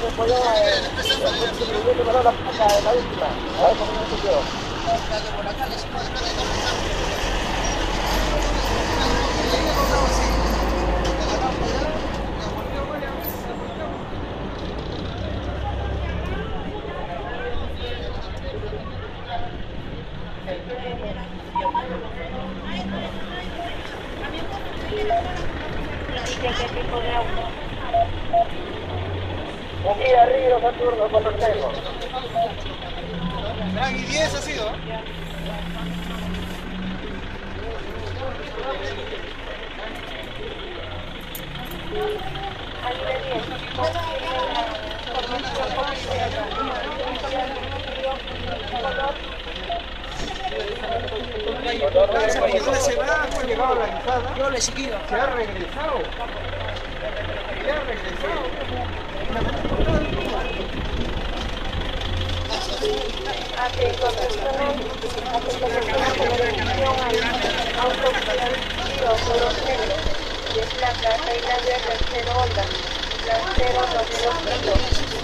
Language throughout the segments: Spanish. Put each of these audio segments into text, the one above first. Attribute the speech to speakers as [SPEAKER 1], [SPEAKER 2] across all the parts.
[SPEAKER 1] que fue la. A ver cómo se quedó. Aquí arriba, Saturno, cuando tengo.
[SPEAKER 2] Draghi 10 ha sido. ¿Dónde se va? ¿Ha llegado a la entrada?
[SPEAKER 3] Yo le seguido.
[SPEAKER 2] Se ha regresado. Se ha regresado.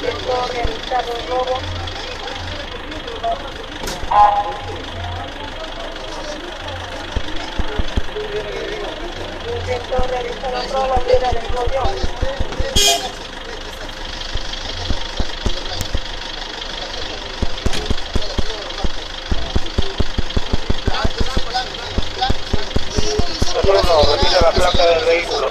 [SPEAKER 4] Intentó realizar un robo. Realizar
[SPEAKER 1] la placa del vehículo.